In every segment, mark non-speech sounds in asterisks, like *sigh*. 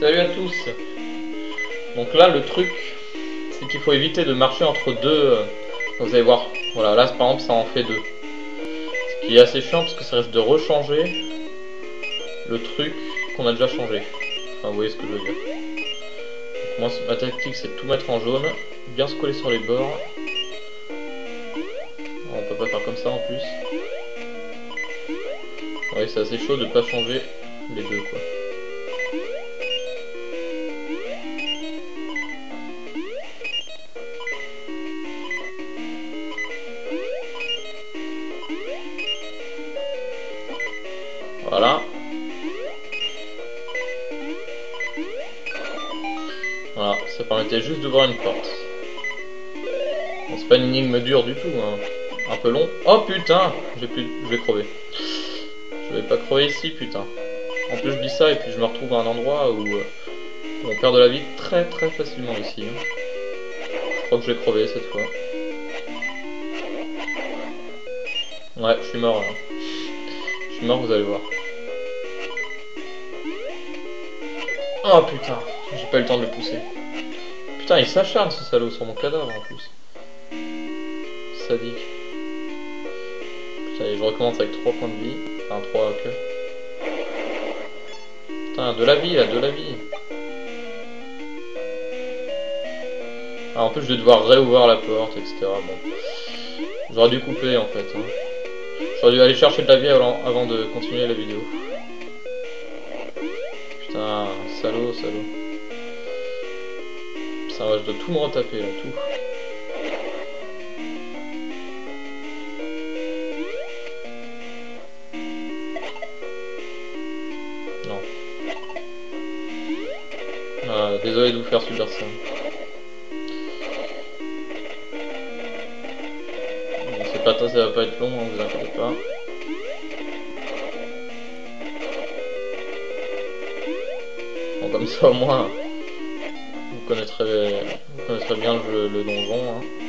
Salut à tous. Donc là le truc c'est qu'il faut éviter de marcher entre deux euh, vous allez voir. Voilà là par exemple ça en fait deux. Ce qui est assez chiant parce que ça risque de rechanger le truc qu'on a déjà changé. Enfin vous voyez ce que je veux dire. Donc, moi ma tactique c'est de tout mettre en jaune bien se coller sur les bords. On peut pas faire comme ça en plus. Oui c'est assez chaud de pas changer les deux quoi Voilà. Voilà, ça permettait juste d'ouvrir une porte. C'est pas une énigme dure du tout, hein. un peu long. Oh putain, j'ai plus, je vais crever. Je vais pas crever ici, putain. En plus je dis ça et puis je me retrouve à un endroit où, euh, on perd de la vie très très facilement ici. hein. Je crois que je vais crever cette fois. Ouais, je suis mort là. Je suis mort, vous allez voir. Oh putain, j'ai pas eu le temps de le pousser. Putain, il s'acharne ce salaud sur mon cadavre en plus. Sadique. Putain, je recommence avec 3 points de vie. Enfin, 3 que. Putain, de la vie là, de la vie. Ah, en plus, je vais devoir réouvrir la porte, etc. Bon. J'aurais dû couper en fait. Hein. J'aurais dû aller chercher de la vie avant de continuer la vidéo. Putain, salaud, salaud. Putain, ouais, je dois tout me retaper là, tout. Non. Ah, désolé de vous faire subir ça. C'est pas ça va pas être long, hein, vous inquiétez pas. Comme ça au moins, vous connaîtrez, vous connaîtrez bien le, donjon. Hein.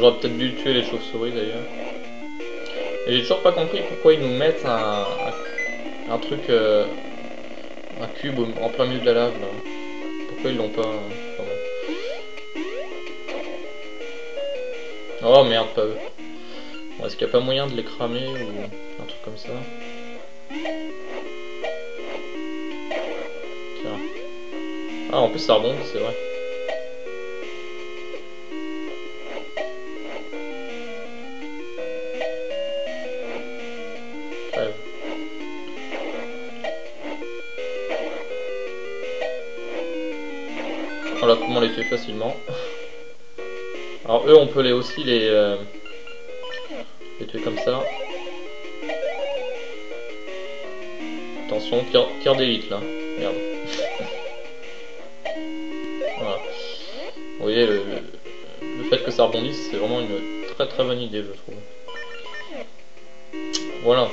J'aurais peut-être dû tuer les chauves-souris d'ailleurs. Et j'ai toujours pas compris pourquoi ils nous mettent un, un, truc, euh, un cube en plein milieu de la lave là. Pourquoi ils l'ont pas. hein. Oh merde, pas eux. Bon, Est-ce qu'il n'y a pas moyen de les cramer ou un truc comme ça? Tiens. Ah, en plus ça rebondit, c'est vrai. Comment les tuer facilement. Alors eux on peut les aussi les, euh, les tuer comme ça. Attention, tir, tir d'élite là. Merde. *laughs* voilà. Vous voyez le- le fait que ça rebondisse c'est vraiment une très très bonne idée je trouve. Voilà.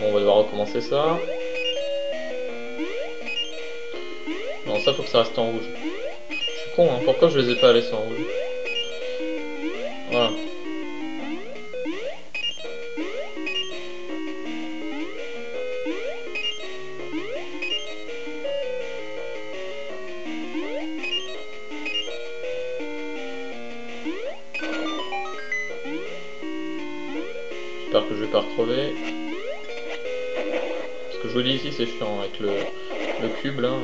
Bon on va devoir recommencer ça. Non ça faut que ça reste en rouge. Je suis con hein, pourquoi je les ai pas laissés en rouge Voilà. J'espère que je vais pas retrouver. Parce que je vous dis ici c'est chiant avec le, le cube là.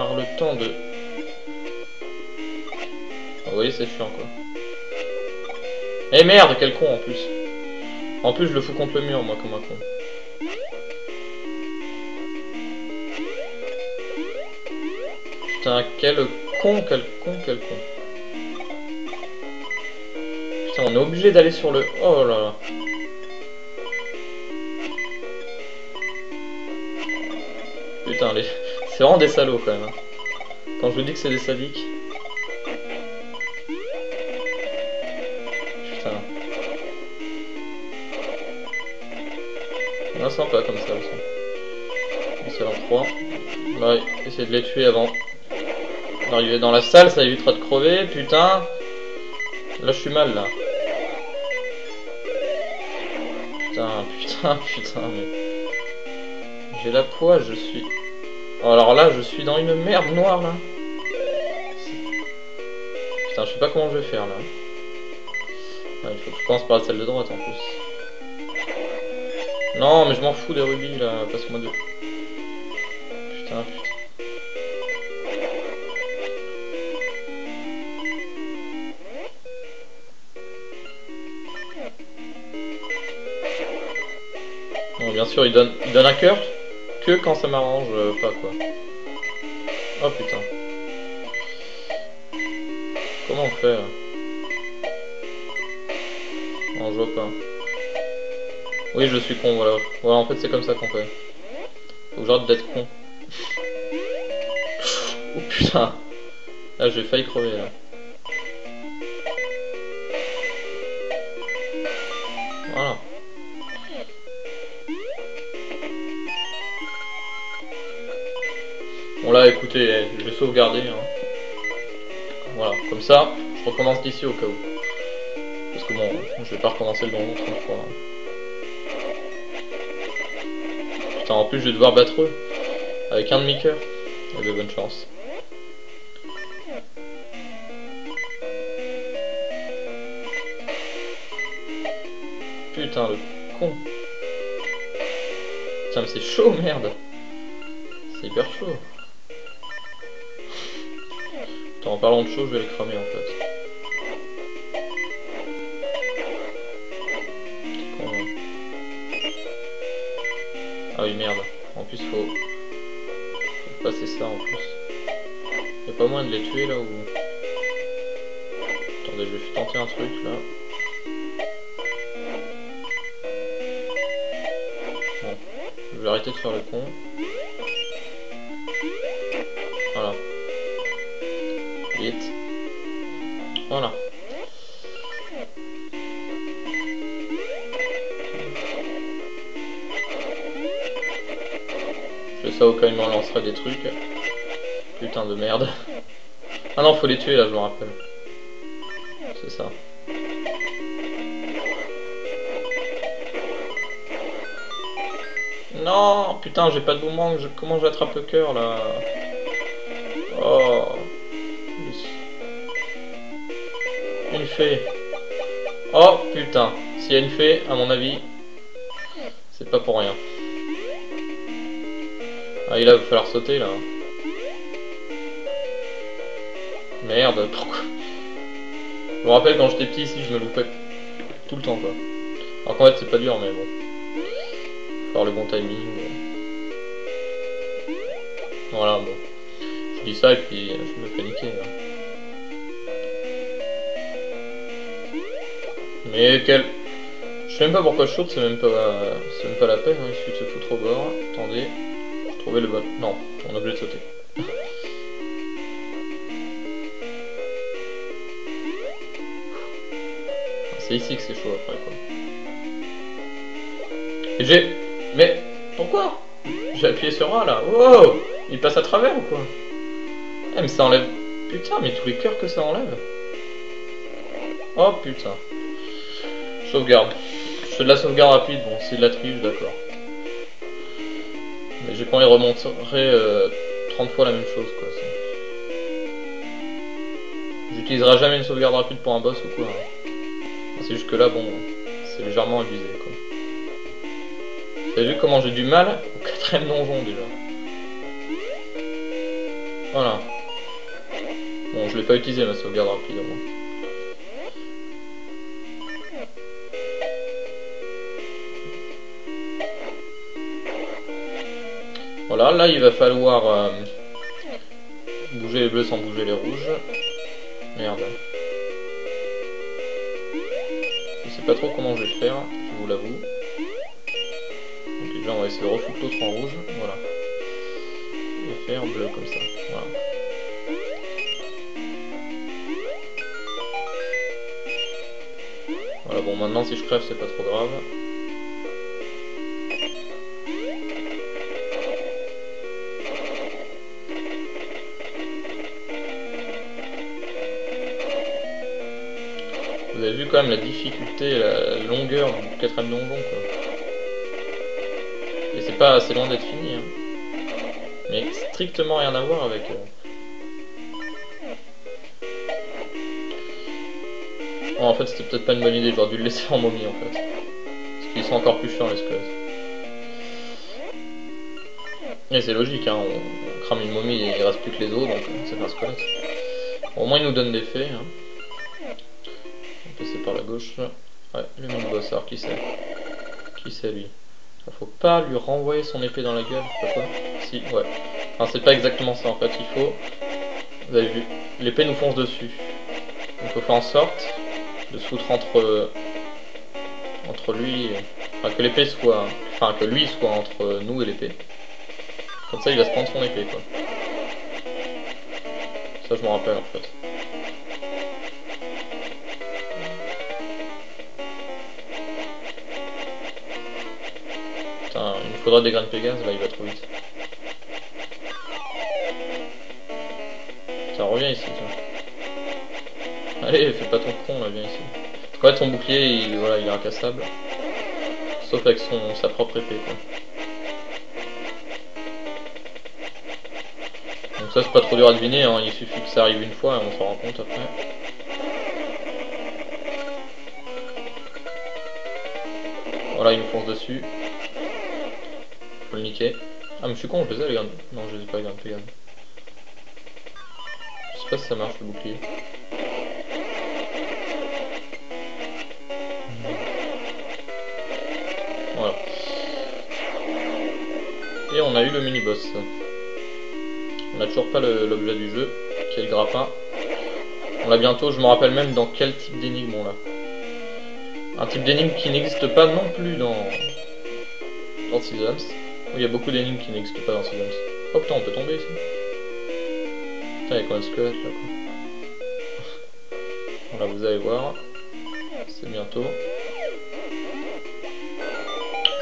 Le temps de... Vous voyez c'est chiant quoi. Eh merde quel con en plus. En plus je le fous contre le mur moi comme un con. Putain quel con, quel con, quel con. Putain, on est obligé d'aller sur le... Oh là là. Putain, les... C'est vraiment des salauds quand même. Hein. Quand je vous dis que c'est des sadiques. Putain. Ah, sympa comme ça aussi. On s'élance 3. On de les tuer avant d'arriver dans la salle, ça évitera de crever, putain. Là, je suis mal là. Putain, putain, *laughs* putain, mais. J'ai la poisse, je suis alors là, je suis dans une merde noire, là. Putain, je sais pas comment je vais faire, là. il faut que je commence par la salle de droite, en plus. Non, mais je m'en fous des rubis, là. Passe-moi deux. Putain, putain. bien sûr, il donne, il donne un cœur que quand ça m'arrange euh, pas, quoi. Oh putain. Comment on fait Non, je vois pas. Oui, je suis con, voilà. Voilà, en fait, c'est comme ça qu'on fait. Faut que d'être con. *laughs* oh putain. Là, j'ai failli crever, là. Bon là écoutez, je vais sauvegarder. Hein. Voilà, comme ça, je recommence d'ici au cas où. Parce que bon, je vais pas recommencer le donjon 30 fois. Hein. Putain, en plus je vais devoir battre eux. Avec un demi-coeur. De bonne chance. Putain, le con. Putain, mais c'est chaud, merde. C'est hyper chaud. En parlant de chaud, je vais le cramer en fait. Ah oui, merde. En plus, faut... faut passer ça en plus. Y'a pas moyen de les tuer là ou... Attendez, je vais tenter un truc là. Bon. Je vais arrêter de faire le con. Voilà. Je fais ça au cas où il m'en lancerait des trucs. Putain de merde. Ah non, faut les tuer là, je me rappelle. C'est ça. Non, putain, j'ai pas de boomerang. Comment j'attrape le cœur là? Oh. Oh putain. S'il y a une fée, à mon avis, c'est pas pour rien. Ah, il va falloir sauter là. Merde, pourquoi Je me rappelle quand j'étais petit ici, je me loupais tout le temps quoi. Alors qu'en fait, c'est pas dur, mais bon. Faire le bon timing. Voilà, bon. Je dis ça et puis je me fais niquer. Hein. Mais quel... Je sais même pas pourquoi je saute, c'est même pas c'est même pas la peine, hein. il suffit de se foutre au bord. Attendez, trouver le bon. Non, on est obligé de sauter. *laughs* c'est ici que c'est chaud après quoi. Et j'ai... Mais pourquoi? J'ai appuyé sur A là. Wow Il passe à travers ou quoi? Eh mais ça enlève... Putain mais tous les cœurs que ça enlève. Oh putain. Sauvegarde. Je fais de la sauvegarde rapide, bon, c'est de la triche, d'accord. Mais j'ai pas envie de remonter 30 euh, fois la même chose, quoi. J'utiliserai jamais une sauvegarde rapide pour un boss ou quoi. Hein. C'est juste que là, bon, c'est légèrement abusé, quoi. Avez vu comment j'ai du mal au quatrième donjon, déjà. Voilà. Bon, je l'ai pas utilisé, ma sauvegarde rapide, au moins. Là il va falloir euh, bouger les bleus sans bouger les rouges. Merde. Je sais pas trop comment je vais faire, je vous l'avoue. Donc déjà on va essayer de refoutre l'autre en rouge, voilà. Et faire bleu comme ça, voilà. Voilà, bon maintenant si je crève c'est pas trop grave. Quand même la difficulté, la longueur du quatrième donjon quoi. Et c'est pas assez loin d'être fini hein. Mais strictement rien à voir avec... Euh... En fait c'était peut-être pas une bonne idée, j'aurais dû le laisser en momie en fait. Parce qu'ils sont encore plus chiants les squelettes. Et c'est logique, hein, on, crame une momie et il reste plus que les os, donc c'est pas un squelette. au moins il nous donne des faits. Hein. Par la gauche. Ouais, le mini boss, alors qui c'est? Qui c'est lui? Faut pas lui renvoyer son épée dans la gueule, quoi Si, ouais. Enfin, c'est pas exactement ça en fait, il faut... Vous avez vu, l'épée nous fonce dessus. Donc faut faire en sorte de se foutre entre... Entre lui et... Enfin, que l'épée soit... Enfin, que lui soit entre nous et l'épée. Comme ça, il va se prendre son épée, quoi. Ça, je me rappelle, en fait. Il faudra des graines Pégase, là, il va trop vite. Ça revient ici, toi. Allez, fais pas ton con, là, viens ici. En fait, son bouclier, il, voilà, il est incassable. Sauf avec sa propre épée, quoi. ça c'est pas trop dur à deviner, hein. il suffit que ça arrive une fois et on s'en rend compte après. Voilà, il me fonce dessus. Faut le niquer. Ah mais je suis con, je les ai les. Non, je les ai pas les gars, Je sais pas si ça marche le bouclier. Voilà. Et on a eu le mini-boss. On n'a toujours pas l'objet du jeu, qui est le grappin. On l'a bientôt, je me rappelle même dans quel type d'énigme on l'a. Un type d'énigme qui n'existe pas non plus dans, dans Seasons. Il y a beaucoup d'énigmes qui n'existent pas dans Seasons. Oh putain, on peut tomber ici. Putain, il y a quoi un squelette là. *laughs* Voilà, vous allez voir. C'est bientôt.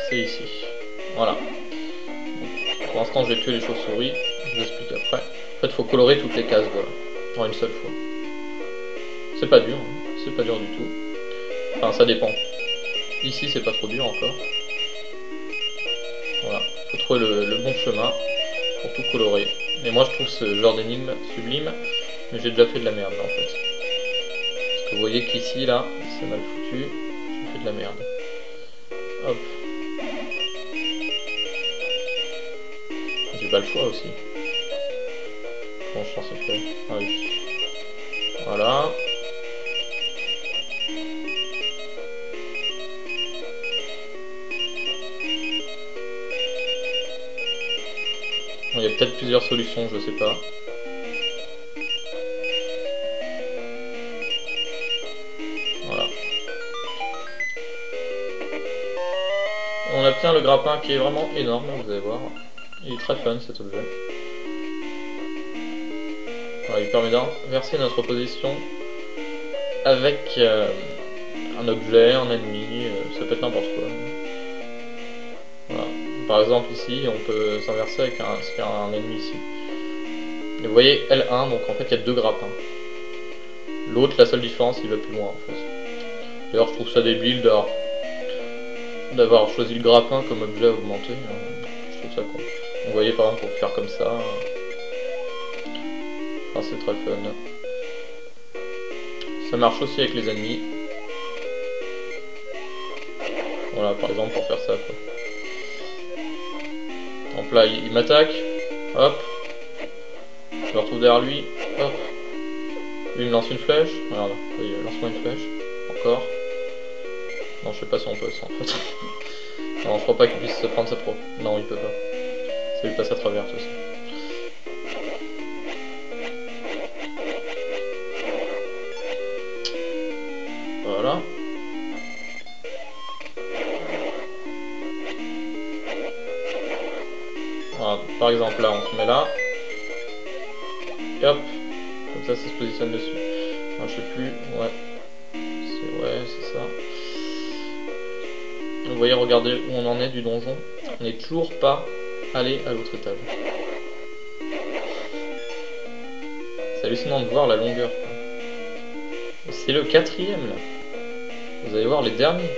C'est ici. Voilà. pour l'instant, j'ai que les chauves-souris je vous explique après. En fait, faut colorer toutes les cases, voilà, en une seule fois. C'est pas dur, hein. c'est pas dur du tout. Enfin, ça dépend. Ici, c'est pas trop dur encore. Voilà, faut trouver le, bon chemin pour tout colorer. Et moi, je trouve ce genre d'énigme sublime, mais j'ai déjà fait de la merde, là, en fait. Parce que vous voyez qu'ici, là, c'est mal foutu, j'ai fait de la merde. Hop. J'ai pas le choix aussi je fait. Ah oui. Voilà. Il y a peut-être plusieurs solutions, je sais pas. Voilà. On obtient le grappin qui est vraiment énorme, vous allez voir. Il est très fun cet objet il permet d'inverser notre position avec euh, un objet, un ennemi, euh, ça peut être n'importe quoi. Par exemple ici, on peut s'inverser avec un, ennemi ici. Et vous voyez L1, donc en fait il y a deux grappins. L'autre, la seule différence, il va plus loin en fait. D'ailleurs je trouve ça débile d'avoir choisi le grappin comme objet à augmenter. Hein. Je trouve ça con. Vous voyez par exemple pour faire comme ça, c'est très fun. Ça marche aussi avec les ennemis. Voilà, par exemple, pour faire ça. Donc là, il, m'attaque. Hop. Je me retrouve derrière lui. Hop. Lui, il me lance une flèche. Regarde, oui, lance-moi une flèche. Encore. Non, je sais pas si on peut ça, en fait. *laughs* non, je crois pas qu'il puisse se prendre sa propre. Non, il peut pas. Ça lui passe à travers, tout ça. Par exemple là on se met là. Et hop. Comme ça ça se positionne dessus. je sais plus. Ouais. C'est ouais, c'est ça. Vous voyez, regardez où on en est du donjon. On n'est toujours pas allé à l'autre étage. C'est hallucinant de voir la longueur. C'est le quatrième là. Vous allez voir les derniers.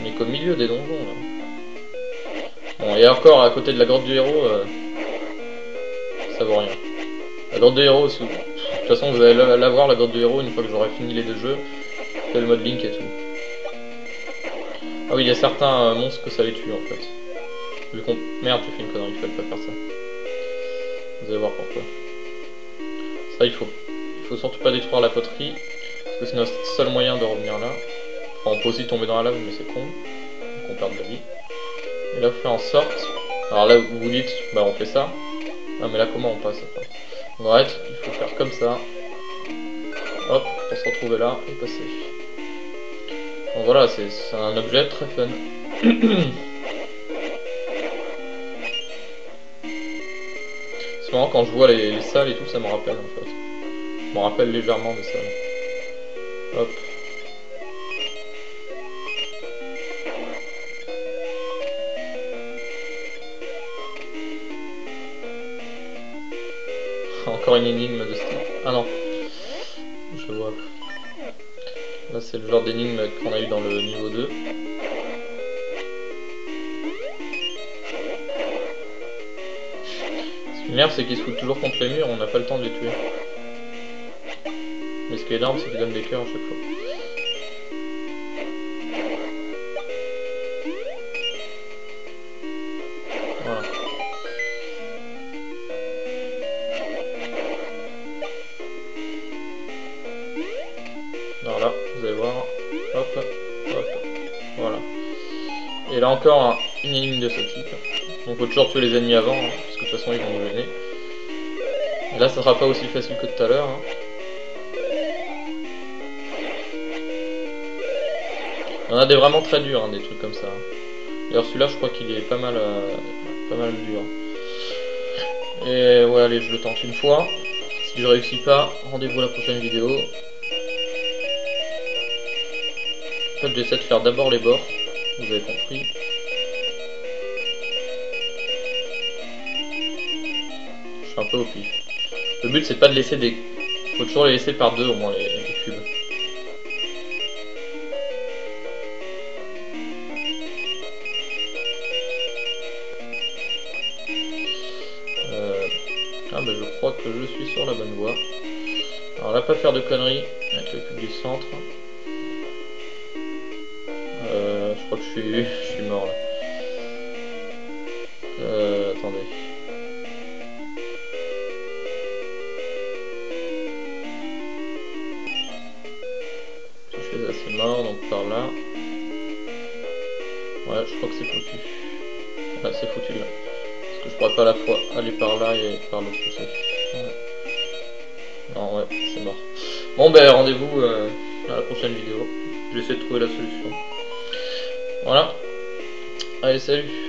On est qu'au milieu des donjons. Bon, et encore à côté de la grotte du héros, euh, ça vaut rien. La grotte du héros, de toute façon vous allez la voir la grotte du héros une fois que j'aurai fini les deux jeux. C'est le mode Link et tout. Ah oui, il y a certains monstres que ça les tue en fait. Vu qu'on... Merde, j'ai fait une connerie, il fallait pas faire ça. Vous allez voir pourquoi. Ça, il faut... Il faut surtout pas détruire la poterie. Parce que c'est notre seul moyen de revenir là. On peut aussi tomber dans la lave, mais c'est con. Donc on perd de la vie. Là, on fait en sorte... Alors là, vous vous dites, bah on fait ça. Ah, mais là, comment on passe après? On arrête, il faut faire comme ça. Hop, pour se retrouver là et passer. Donc voilà, c'est un objet très fun. *clears throat* c'est marrant quand je vois les, salles et tout, ça me rappelle en fait. Je me rappelle légèrement des salles. Hop. Encore une énigme de style. Ah non. Je vois. Là, c'est le genre d'énigme qu'on a eu dans le niveau 2. Ce qui m'énerve, c'est qu'ils se foutent toujours contre les murs, on n'a pas le temps de les tuer. Mais ce qui est énorme, c'est qu'ils donnent des cœurs à chaque fois. Et là encore, une énigme de ce type. On peut toujours tuer les ennemis avant, hein, parce que de toute façon ils vont nous gêner. Là, ça sera pas aussi facile que tout à l'heure. Hein. On a des vraiment très durs, hein, des trucs comme ça. D'ailleurs, celui-là, je crois qu'il est pas mal, euh, pas mal dur. Et ouais, allez, je le tente une fois. Si je réussis pas, rendez-vous à la prochaine vidéo. En fait, j'essaie de faire d'abord les bords vous avez compris. Je suis un peu au pif. Le but c'est pas de laisser des... Faut toujours les laisser par deux au moins les, cubes. Euh... Ah bah je crois que je suis sur la bonne voie. Alors là pas faire de conneries avec le cube du centre. Je suis, je suis mort là. Euh, attendez. Je suis assez mort, donc par là. Ouais, je crois que c'est foutu. Ouais, c'est foutu là. Parce que je pourrais pas à la fois aller par là et par l'autre côté. Non, ouais, c'est mort. Bon, ben rendez-vous euh, à la prochaine vidéo. Je vais essayer de trouver la solution. Voilà. Allez, salut